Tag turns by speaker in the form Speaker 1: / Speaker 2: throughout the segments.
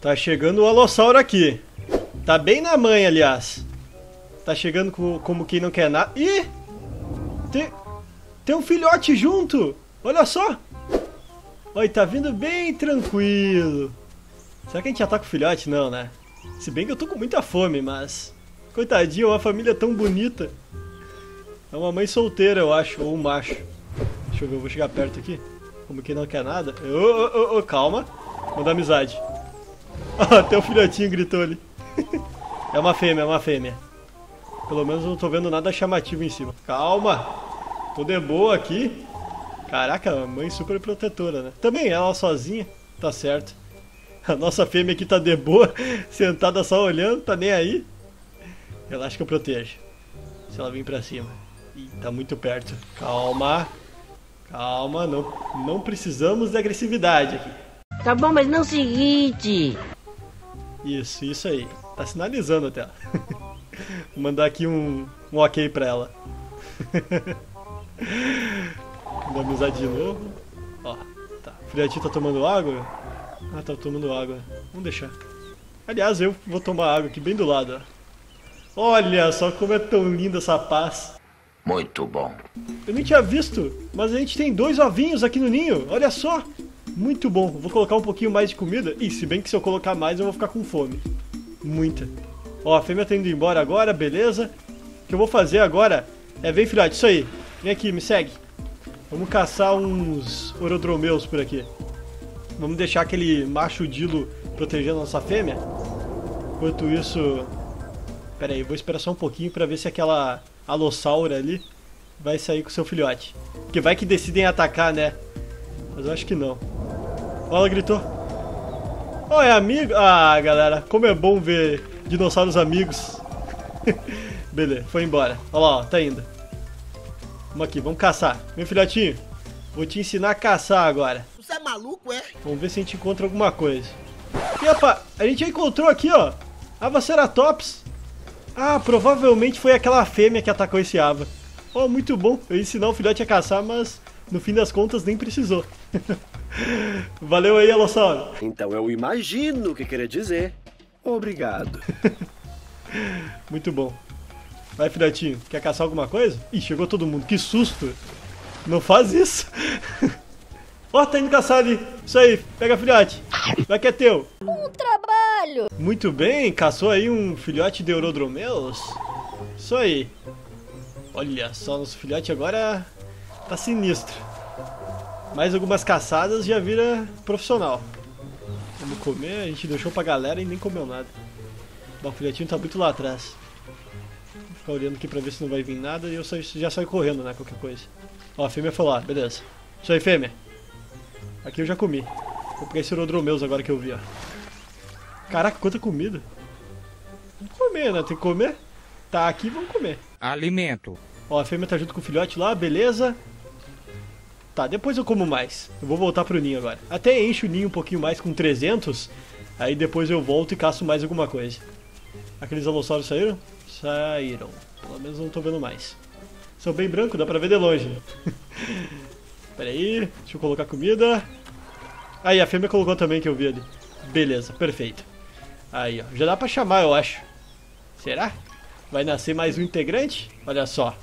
Speaker 1: Tá chegando o Alossauro aqui. Tá bem na mãe, aliás. Tá chegando como, como quem não quer nada. Ih! Tem, tem um filhote junto! Olha só! Olha, tá vindo bem tranquilo. Será que a gente ataca o filhote? Não, né? Se bem que eu tô com muita fome, mas... Coitadinho, uma família tão bonita. É uma mãe solteira, eu acho, ou um macho. Deixa eu ver, eu vou chegar perto aqui. Como quem não quer nada. Ô, ô, ô, calma. Manda amizade. Até o filhotinho gritou ali. é uma fêmea, é uma fêmea. Pelo menos não tô vendo nada chamativo em cima. Calma. Tô de boa aqui. Caraca, mãe super protetora, né? Também ela sozinha, tá certo. A nossa fêmea aqui tá de boa, sentada só olhando, tá nem aí. Relaxa que eu protejo. Se ela vir pra cima. Ih, tá muito perto. Calma. Calma, não, não precisamos de agressividade aqui.
Speaker 2: Tá bom, mas não se irrite.
Speaker 1: Isso, isso aí. Tá sinalizando até. Vou mandar aqui um, um ok pra ela. Dar amizade de novo. Ó, tá. O filhotinho tá tomando água? Ah, tá tomando água. Vamos deixar. Aliás, eu vou tomar água aqui bem do lado, ó. Olha só como é tão linda essa paz.
Speaker 3: Muito bom.
Speaker 1: Eu nem tinha visto, mas a gente tem dois ovinhos aqui no ninho. Olha só. Muito bom. Vou colocar um pouquinho mais de comida. E se bem que se eu colocar mais eu vou ficar com fome. Muita. Ó, a fêmea tá indo embora agora, beleza. O que eu vou fazer agora é... Vem, filhote, isso aí. Vem aqui, me segue. Vamos caçar uns orodromeus por aqui. Vamos deixar aquele macho dilo protegendo a nossa fêmea. Enquanto isso... Pera aí, vou esperar só um pouquinho pra ver se aquela alossaura ali vai sair com seu filhote. Porque vai que decidem atacar, né? Mas eu acho que não. Ela gritou. Oh, é amigo? Ah, galera, como é bom ver dinossauros amigos. Beleza, foi embora. Olha lá, ó, tá indo. Vamos aqui, vamos caçar. Meu filhotinho, vou te ensinar a caçar agora.
Speaker 4: Você é maluco, é?
Speaker 1: Vamos ver se a gente encontra alguma coisa. E opa, a gente já encontrou aqui, ó. A Vaceratops. Ah, provavelmente foi aquela fêmea que atacou esse Ava. Oh, muito bom. Eu ia ensinar o filhote a caçar, mas no fim das contas nem precisou. Valeu aí, Alossauro.
Speaker 4: Então eu imagino o que queria dizer. Obrigado.
Speaker 1: muito bom. Vai, filhotinho. Quer caçar alguma coisa? Ih, chegou todo mundo. Que susto. Não faz isso. Ó, oh, tá indo caçar ali. Isso aí, pega filhote. Vai que é teu.
Speaker 5: Um trabalho.
Speaker 1: Muito bem, caçou aí um filhote de Eurodromeus. Isso aí. Olha só, nosso filhote agora tá sinistro. Mais algumas caçadas já vira profissional. Vamos comer, a gente deixou pra galera e nem comeu nada. o filhotinho tá muito lá atrás. Vou ficar olhando aqui pra ver se não vai vir nada e eu já saio correndo, né, qualquer coisa. Ó, a fêmea foi lá, beleza. Isso aí, fêmea. Aqui eu já comi. Vou pegar esse Rodromeus agora que eu vi, ó. Caraca, quanta comida. Vamos comer, né? Tem que comer. Tá aqui, vamos comer.
Speaker 6: Alimento.
Speaker 1: Ó, a fêmea tá junto com o filhote lá, beleza. Tá, depois eu como mais. Eu vou voltar pro ninho agora. Até encho o ninho um pouquinho mais com 300. Aí depois eu volto e caço mais alguma coisa. Aqueles alossauros saíram? Saíram. Pelo menos não tô vendo mais. São bem branco, dá pra ver de longe. Pera aí, deixa eu colocar comida. Aí, a fêmea colocou também que eu vi ali. Beleza, perfeito. Aí, ó. Já dá pra chamar, eu acho. Será? Vai nascer mais um integrante? Olha só.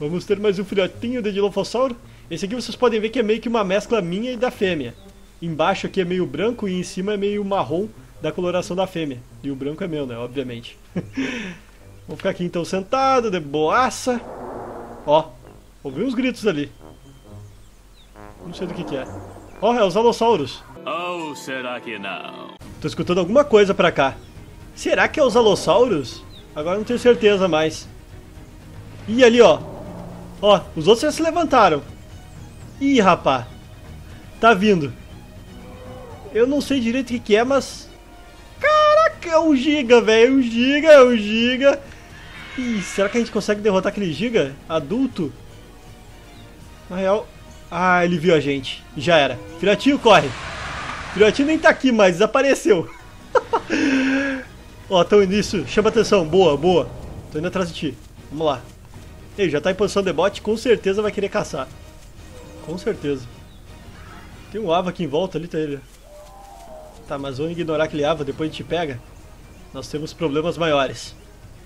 Speaker 1: Vamos ter mais um filhotinho de Dilophosauro. Esse aqui vocês podem ver que é meio que uma mescla minha e da fêmea. Embaixo aqui é meio branco e em cima é meio marrom da coloração da fêmea. E o branco é meu, né? Obviamente. Vamos ficar aqui então sentado, de boaça. Ó, ouvi uns gritos ali. Não sei do que que é. Ó, oh, é os alossauros.
Speaker 7: Ou será que não?
Speaker 1: Tô escutando alguma coisa pra cá. Será que é os alossauros? Agora não tenho certeza mais. Ih, ali, ó. Ó, os outros já se levantaram. Ih, rapá. Tá vindo. Eu não sei direito o que, que é, mas... Caraca, é um giga, velho. É um giga, é um giga. Ih, será que a gente consegue derrotar aquele giga adulto? Na real, ah, ele viu a gente. Já era. Filhotinho, corre. Filhotinho nem tá aqui mais, desapareceu. Ó, tão início. Chama atenção. Boa, boa. Tô indo atrás de ti. Vamos lá. Ele já tá em posição de bote, com certeza vai querer caçar. Com certeza. Tem um ava aqui em volta ali, tá ele. Tá, mas vamos ignorar aquele ava, depois a gente pega. Nós temos problemas maiores.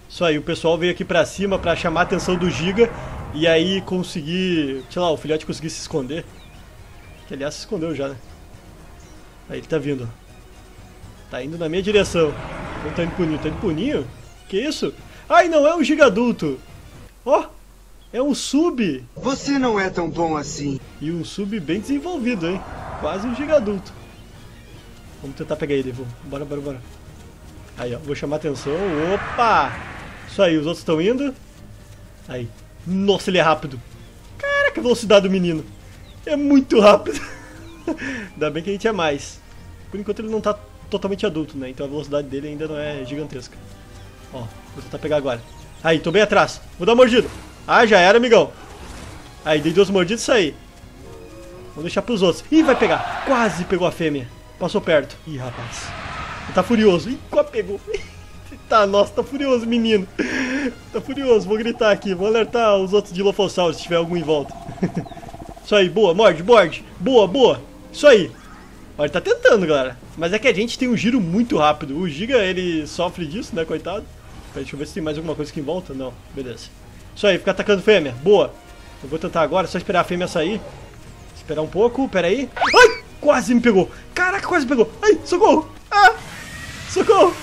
Speaker 1: Isso aí, o pessoal veio aqui pra cima pra chamar a atenção do Giga e aí conseguir, sei lá, o filhote conseguir se esconder. Que aliás se escondeu já, né? Aí ele tá vindo. Tá indo na minha direção. Não tá indo pro ninho, tá indo pro ninho? Que isso? Ai, não é um Giga adulto. Ó, oh, é um sub.
Speaker 3: Você não é tão bom assim.
Speaker 1: E um sub bem desenvolvido, hein? Quase um Giga adulto. Vamos tentar pegar ele, vamos. Bora, bora, bora. Aí, ó, vou chamar atenção. Opa! Isso aí, os outros estão indo. Aí. Nossa, ele é rápido. Caraca, a velocidade do menino. É muito rápido. Ainda bem que a gente é mais. Por enquanto ele não tá totalmente adulto, né? Então a velocidade dele ainda não é gigantesca. Ó, vou tentar pegar agora. Aí, tô bem atrás. Vou dar uma mordida. Ah, já era, amigão. Aí, dei duas mordidas e saí. Vou deixar pros outros. Ih, vai pegar. Quase pegou a fêmea. Passou perto. Ih, rapaz. Ele tá furioso. Ih, quase pegou. tá, nossa, tá furioso, menino. Tá furioso. Vou gritar aqui. Vou alertar os outros Dilophosaurus se tiver algum em volta. Isso aí, boa. Morde, morde. Boa, boa. Isso aí. Olha, ele tá tentando, galera. Mas é que a gente tem um giro muito rápido. O Giga, ele sofre disso, né, coitado. Deixa eu ver se tem mais alguma coisa aqui em volta. Não, beleza. Isso aí, fica atacando fêmea. Boa. Eu vou tentar agora, só esperar a fêmea sair. Esperar um pouco, pera aí. Ai! Quase me pegou. Caraca, quase me pegou. Ai, socorro. Ah! Socorro.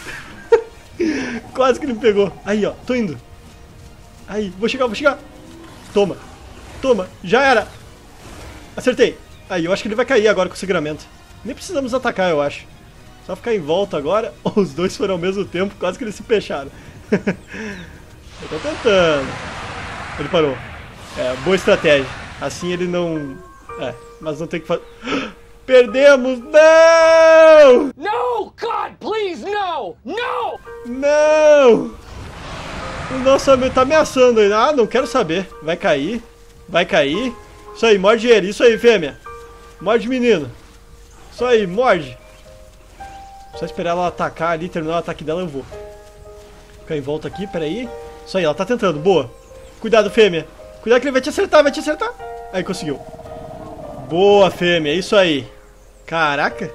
Speaker 1: quase que ele me pegou. Aí, ó, tô indo. Aí, vou chegar, vou chegar. Toma. Toma, já era. Acertei. Aí, eu acho que ele vai cair agora com o segramento. Nem precisamos atacar, eu acho. Só ficar em volta agora. Os dois foram ao mesmo tempo, quase que eles se fecharam. eu tô tentando. Ele parou. É, boa estratégia. Assim ele não... É, mas não tem que fazer... Perdemos! Não!
Speaker 5: No! God, please, no! No!
Speaker 1: Não! O nosso amigo tá ameaçando aí. Ah, não quero saber. Vai cair. Vai cair. Isso aí, morde ele. Isso aí, fêmea. Morde menino. Isso aí, morde. Só esperar ela atacar ali, terminar o ataque dela, eu vou. Ficar em volta aqui, peraí. Isso aí, ela tá tentando. Boa. Cuidado, fêmea. Cuidado que ele vai te acertar, vai te acertar. Aí, conseguiu. Boa, fêmea. Isso aí. Caraca.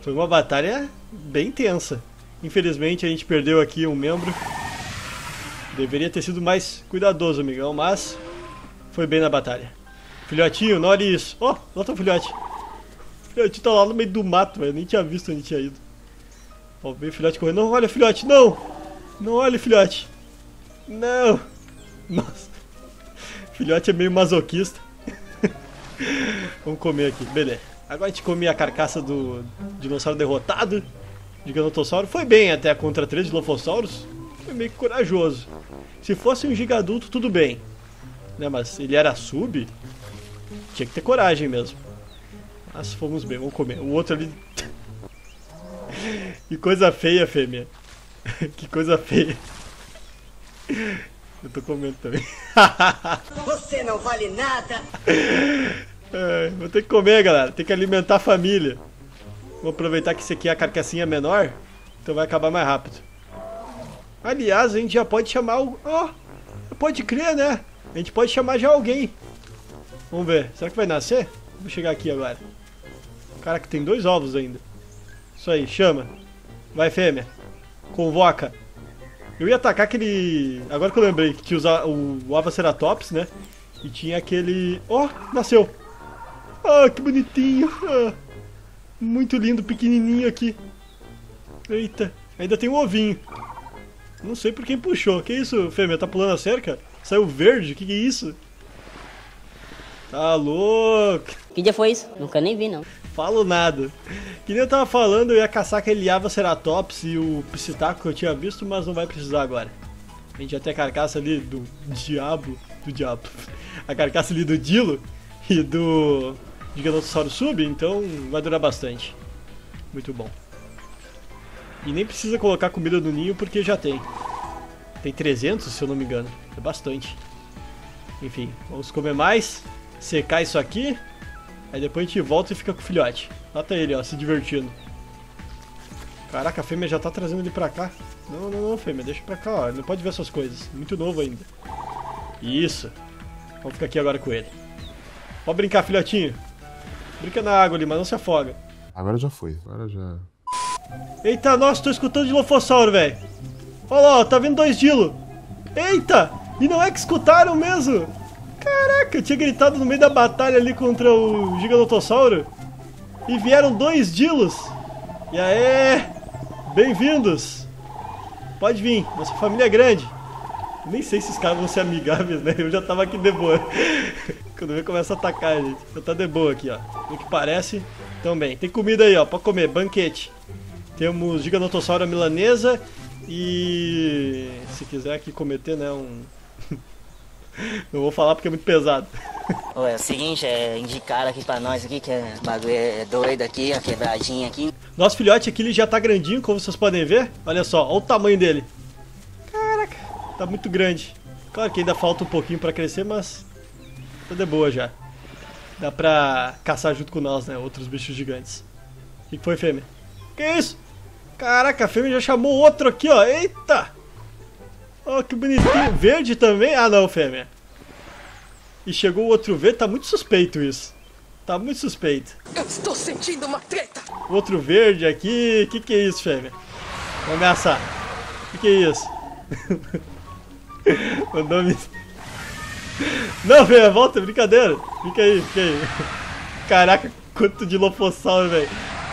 Speaker 1: Foi uma batalha bem tensa. Infelizmente, a gente perdeu aqui um membro. Deveria ter sido mais cuidadoso, amigão, mas foi bem na batalha. Filhotinho, não olhe isso. Oh, lá tá o filhote. O filhote tá lá no meio do mato, velho. Nem tinha visto onde tinha ido. Ó, veio o filhote correndo. Não, olha, filhote, não! Não olha, filhote. Não! Nossa. Filhote é meio masoquista. Vamos comer aqui, beleza. Agora a gente comia a carcaça do dinossauro derrotado. De Gigantossauro. Foi bem até contra três Dilophosaurus. Foi meio corajoso. Se fosse um giga adulto, tudo bem. Né, mas ele era sub, tinha que ter coragem mesmo. Mas fomos bem, vamos comer. O outro ali. que coisa feia, fêmea. que coisa feia. Eu tô comendo também.
Speaker 6: Você não vale nada.
Speaker 1: É, vou ter que comer, galera. Tem que alimentar a família. Vou aproveitar que esse aqui é a carcassinha menor. Então vai acabar mais rápido. Aliás, a gente já pode chamar o... Ó, oh, pode crer, né? A gente pode chamar já alguém. Vamos ver. Será que vai nascer? Vou chegar aqui agora. Caraca, tem dois ovos ainda. Isso aí, chama. Vai, fêmea. Convoca. Eu ia atacar aquele... Agora que eu lembrei que tinha o, o Avaceratops, né? E tinha aquele... Ó, oh, nasceu. Ah, que bonitinho. Ah, muito lindo, pequenininho aqui. Eita, ainda tem um ovinho. Não sei por quem puxou. Que isso, fêmea? Tá pulando a cerca? Saiu verde? Que que é isso? Tá louco.
Speaker 2: Que dia foi isso? Nunca nem vi, não.
Speaker 1: Falo nada. Que nem eu tava falando, eu ia caçar aquele Avaceratops e o Psitaco que eu tinha visto, mas não vai precisar agora. A gente já tem a carcaça ali do diabo. Do diabo. A carcaça ali do Dilo e do Gigantossauro Sub, então vai durar bastante. Muito bom. E nem precisa colocar comida no ninho porque já tem. Tem 300, se eu não me engano. É bastante. Enfim, vamos comer mais. Secar isso aqui. Aí depois a gente volta e fica com o filhote. Tá ele, ó, se divertindo. Caraca, a fêmea já tá trazendo ele pra cá. Não, não, não, fêmea, deixa pra cá, ó. Ele não pode ver essas coisas. Muito novo ainda. Isso. Vamos ficar aqui agora com ele. Pode brincar, filhotinho. Brinca na água ali, mas não se afoga.
Speaker 8: Agora já foi, agora já.
Speaker 1: Eita, nossa, tô escutando Dilofossauro, velho. Olha lá, ó, tá vindo dois Dilo. Eita! E não é que escutaram mesmo? Caraca, eu tinha gritado no meio da batalha ali contra o Giganotossauro. E vieram dois Dilos. E aí, bem-vindos. Pode vir, nossa família é grande. Nem sei se esses caras vão ser amigáveis, né? Eu já tava aqui de boa. Quando vem começa a atacar, gente. Eu tá de boa aqui, ó. O que parece, também. Tem comida aí, ó, pra comer, banquete. Temos Giganotossauro milanesa e... Se quiser aqui cometer, né, um... Não vou falar porque é muito pesado.
Speaker 2: Ô, é o seguinte, é, indicaram aqui pra nós aqui que é, o bagulho é doido aqui, a quebradinha aqui.
Speaker 1: Nosso filhote aqui ele já tá grandinho, como vocês podem ver. Olha só, olha o tamanho dele. Caraca, tá muito grande. Claro que ainda falta um pouquinho pra crescer, mas tá de boa já. Dá pra caçar junto com nós, né? Outros bichos gigantes. O que foi, fêmea? Que isso? Caraca, a fêmea já chamou outro aqui, ó. Eita! Ó, que bonitinho. Verde também? Ah, não, fêmea. E chegou o outro verde. Tá muito suspeito isso. Tá muito suspeito.
Speaker 5: Eu estou sentindo uma treta.
Speaker 1: Outro verde aqui. Que que é isso, fêmea? Vou ameaçar. Que que é isso? Mandou me... Não, fêmea, volta, brincadeira. Fica aí, fica aí. Caraca, quanto de lofossauro, velho.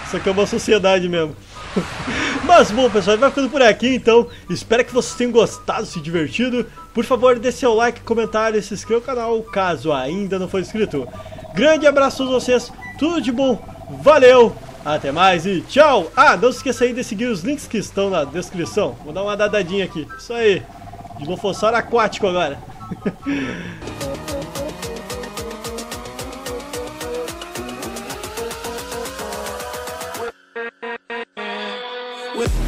Speaker 1: Isso aqui é uma sociedade mesmo. Mas bom, pessoal, vai ficando por aqui então. Espero que vocês tenham gostado, se divertido. Por favor, dê seu like, comentário e se inscreva no canal caso ainda não for inscrito. Grande abraço a todos vocês, tudo de bom, valeu, até mais e tchau! Ah, não se esqueça aí de seguir os links que estão na descrição. Vou dar uma dadadinha aqui, isso aí. Dilofossauro aquático agora.
Speaker 4: with